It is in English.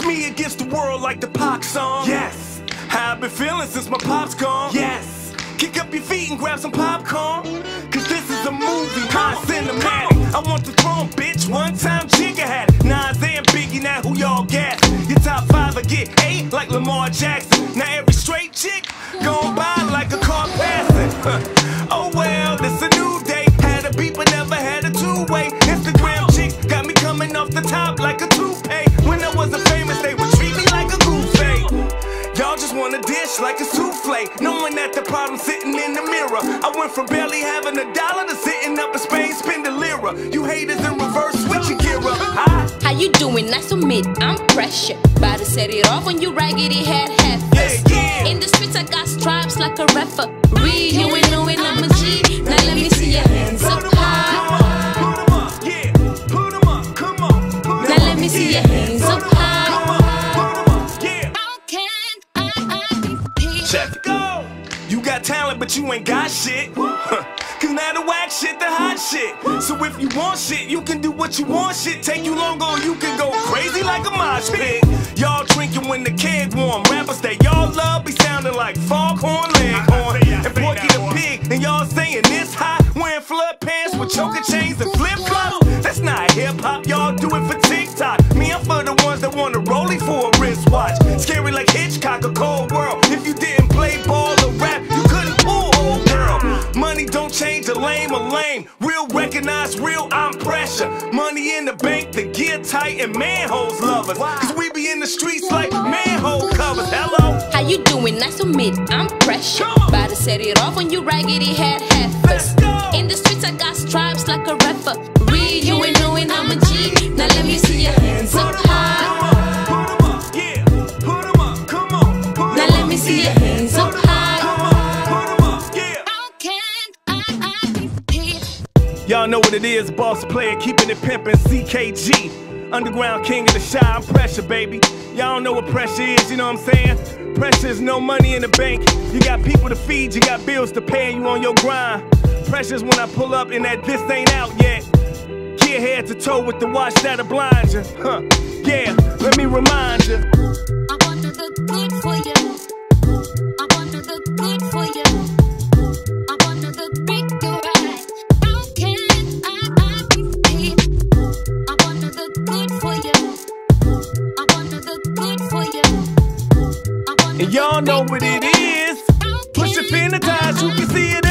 It's me against the world like the Pac song. Yes. How I've been feeling since my pop's gone. Yes. Kick up your feet and grab some popcorn. Cause this is a movie, high cinematic. I want the throne, bitch. One time Jigga had it. Nas and Biggie, now who y'all gas? Your top five I get eight like Lamar Jackson. Now every straight chick gon' by like a car passing. oh well, this a new day. Had a beat but never had a two-way. Instagram chick got me coming off the top like a dish like a souffle, knowing that the problem's sitting in the mirror. I went from barely having a dollar to sitting up in Spain, spending lira. You haters in reverse, switch your gear up. Hi. How you doing? Nice to meet. I'm pressure. About to set it off when you raggedy head heifers. Yeah, yeah. In the streets, I got stripes like a referee. You ain't knowing I'm a Check. Go. You got talent, but you ain't got shit. Cause now the whack shit, the hot shit. So if you want shit, you can do what you want. Shit take you longer, or you can go crazy like a mosh pit. Y'all drinking when the keg warm. Rappers that y'all love be sounding like foghorn leghorn. And boy get a pig, and y'all saying this hot, wearing flood pants with choker chains and flip flops. That's not hip hop, y'all do it for TikTok. Me, I'm for the ones that want a rollie for a wristwatch. Scary like Hitchcock, a cold world. Don't change a lame or lame. Real recognize real, I'm pressure. Money in the bank, the gear tight, and manholes love us. Cause we be in the streets like manhole covers. Hello? How you doing? Nice to meet. I'm pressure. Come on. About to set it off when you raggedy head Let's heifers. go. In the streets, I got stripes like a Y'all know what it is, boss player, keeping it pimpin', CKG. Underground king of the I'm pressure, baby. Y'all know what pressure is, you know what I'm saying? Pressure is no money in the bank. You got people to feed, you got bills to pay, and you on your grind. Pressure's when I pull up and that this ain't out yet. Gear head to toe with the watch that'll blind you. Huh. Yeah, let me remind you. I look good And y'all know what it is. Push your finna you can see it.